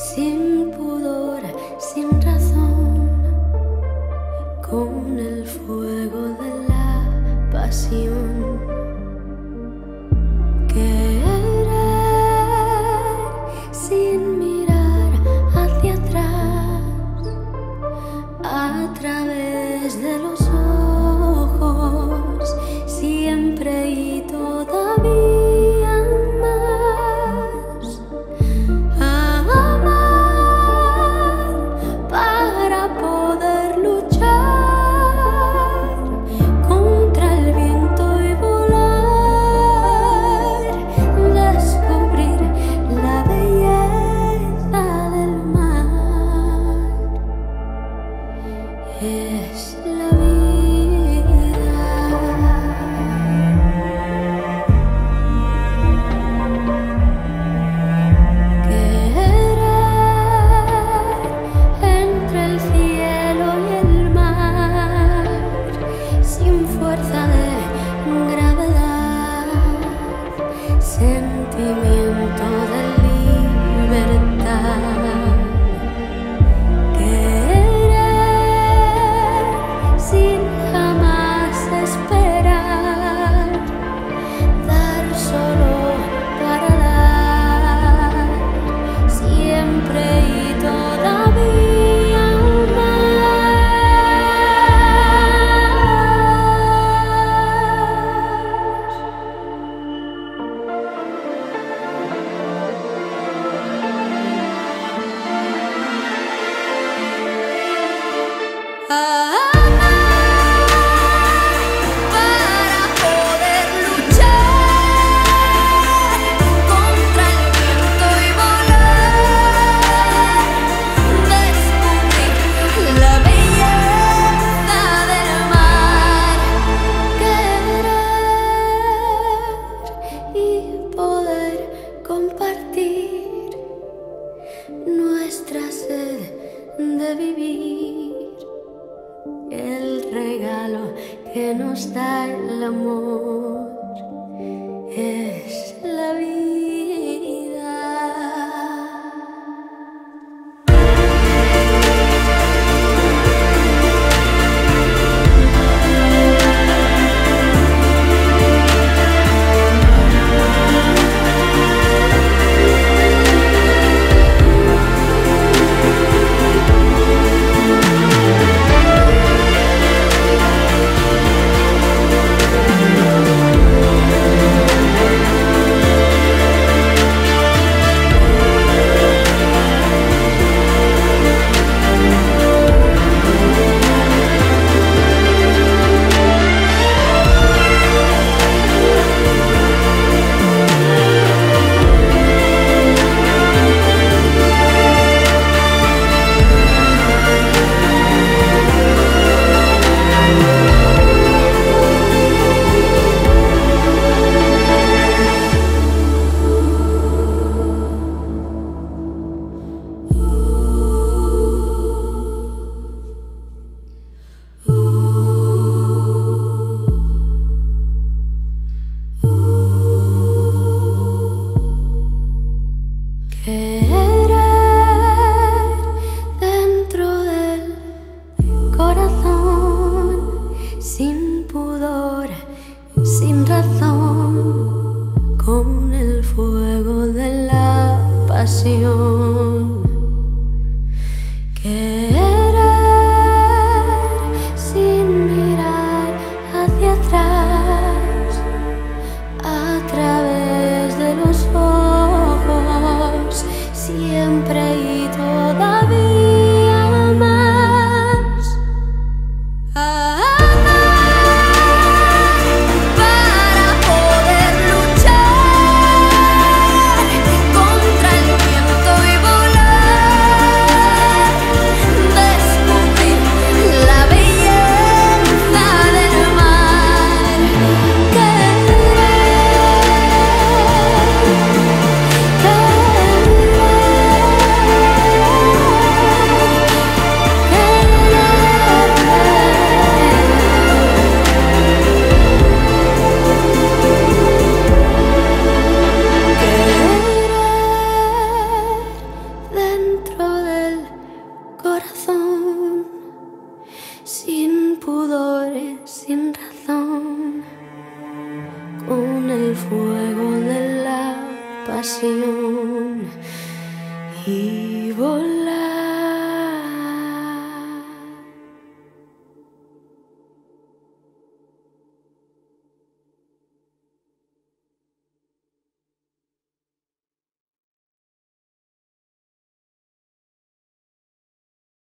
Sim. xin hãy que nos da el amor es la vida. con el fuego de la pasión. Que pasión y volar.